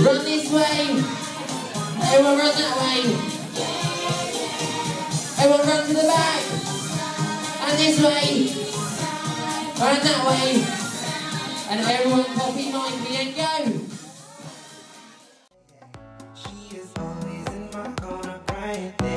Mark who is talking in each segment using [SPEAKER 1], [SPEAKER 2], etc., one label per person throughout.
[SPEAKER 1] Run this way. Everyone run that way. Everyone run to the back. And this way. Run that way. And everyone copy mindfully and go.
[SPEAKER 2] She is always in my corner, right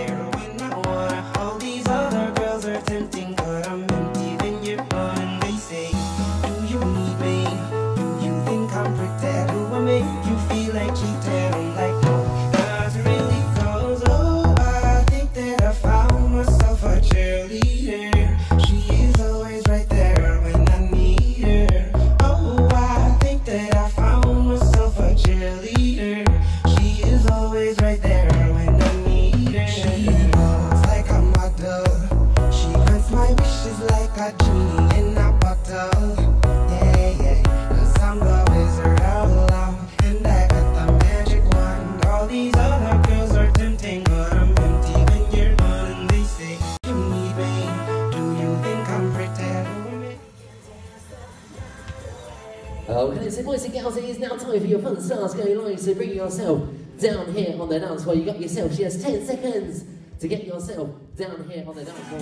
[SPEAKER 2] Oh,
[SPEAKER 1] okay, so boys and girls, it is now time for your fun stars going live. So bring yourself down here on the dance floor. You got yourself just 10 seconds to get yourself down here on the dance floor.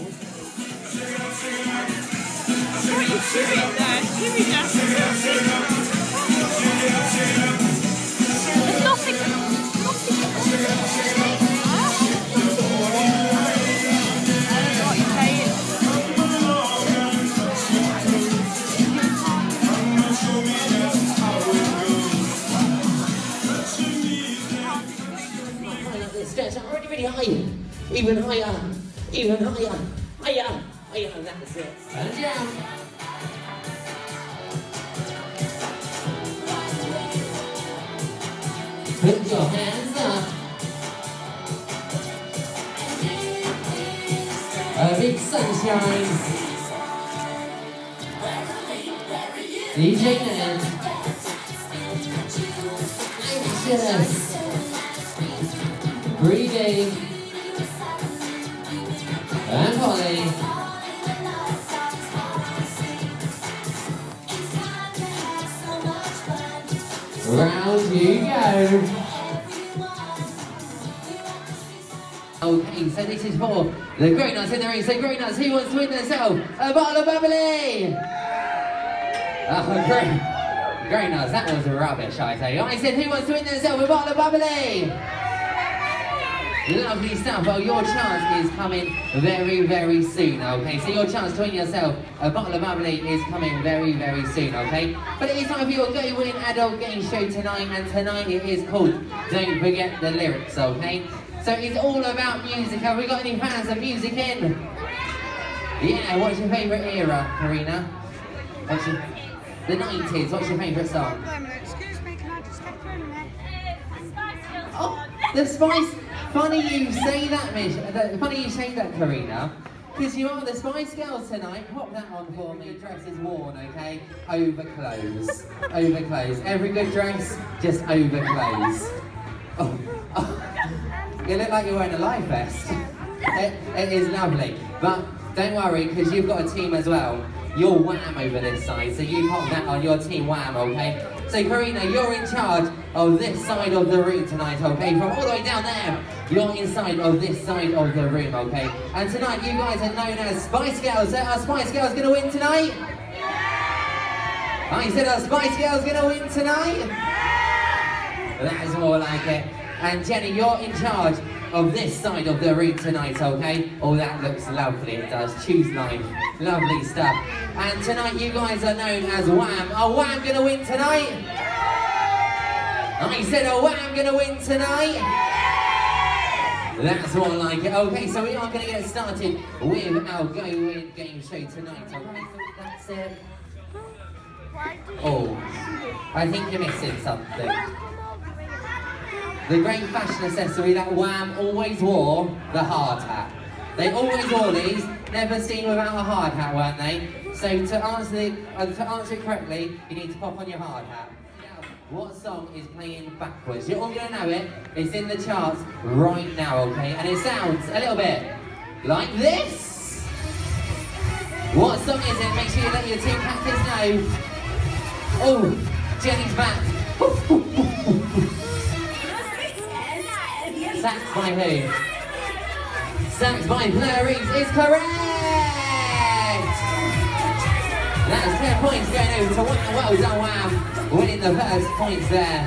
[SPEAKER 1] High Even higher, even higher, higher, higher. That's it. And down. Put your hands up. A big sunshine. DJ Ned. Anxious. Breathing. And Polly. Round you go. Oh, okay, so this is for the Great Nuts in the ring. So Great Nuts, who wants to win themselves a bottle of bubbly? Oh, great. Great Nuts, that was rubbish, I tell you. I said, who wants to win themselves a bottle of bubbly? Lovely stuff. Well, your chance is coming very, very soon, okay? So your chance to win yourself a bottle of bubbly is coming very, very soon, okay? But it is time for your Go Win Adult Game Show tonight, and tonight it is called Don't Forget the Lyrics, okay? So it's all about music. Have we got any fans of music in? Yeah, what's your favourite era, Karina? What's your, the 90s, what's your favourite song?
[SPEAKER 3] Excuse me, can I just get through a minute?
[SPEAKER 1] Oh, the Spice. Funny you say that, Mish. uh, Funny you say that, Karina. Because you are the Spice Girls tonight. Pop that on for me. Dress is worn, okay? Over clothes. Over clothes. Every good dress, just over clothes. Oh. You look like you're wearing a life vest. It, it is lovely. But don't worry, because you've got a team as well. You're Wham over this side, so you pop that on your team Wham, okay? So Karina, you're in charge of this side of the room tonight, okay? From all the way down there, you're inside of this side of the room, okay? And tonight, you guys are known as Spice Girls. Are Spice Girls gonna win tonight? I said, are Spice Girls gonna win tonight? That is more like it. And Jenny, you're in charge of this side of the room tonight, okay? Oh, that looks lovely, it does. Choose life. Lovely stuff. And tonight, you guys are known as Wham. Are Wham gonna win tonight? I said, are Wham gonna win tonight? That's more like it. Okay, so we are going to get started with our Go Win game show tonight. Okay, so that's it. Oh, I think you're missing something. The great fashion accessory that Wham always wore, the hard hat. They always wore these, never seen without a hard hat, weren't they? So to answer, the, uh, to answer it correctly, you need to pop on your hard hat. What song is playing backwards? You're all gonna know it. It's in the charts right now, okay? And it sounds a little bit like this. What song is it? Make sure you let your team captains know. Oh, Jenny's back. Sacked by who? Sacked by Clarice is correct! That is 10 points going over to Wham. Well done, Wham. Winning the first points there.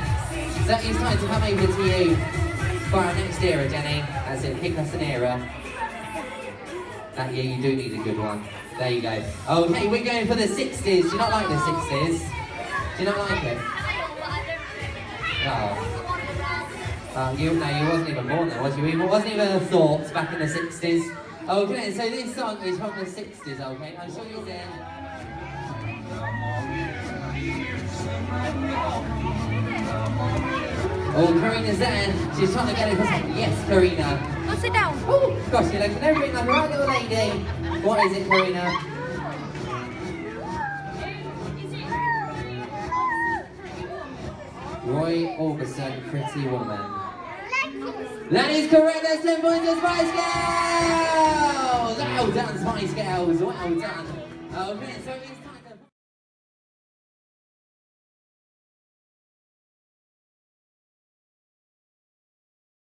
[SPEAKER 1] So it's time to come over to you for our next era, Jenny. That's it, pick us an era. That, year you do need a good one. There you go. Okay, we're going for the 60s. Do you not like the 60s? Do you not like it? Oh. Uh, you, no, you wasn't even born then, was you? It wasn't even a thought back in the 60s. Okay, so this song is from the 60s, okay? I'm sure you're there. Oh, Karina's there. She's trying to get it. Yes, Karina.
[SPEAKER 3] Go sit down.
[SPEAKER 1] Oh, gosh, you're looking everything like a right little lady. What is it, Karina? Roy Orbison, Pretty Woman. That is correct, that's 10 points to Spice Girls! Well done, Spice Girls, well done. Okay, so it's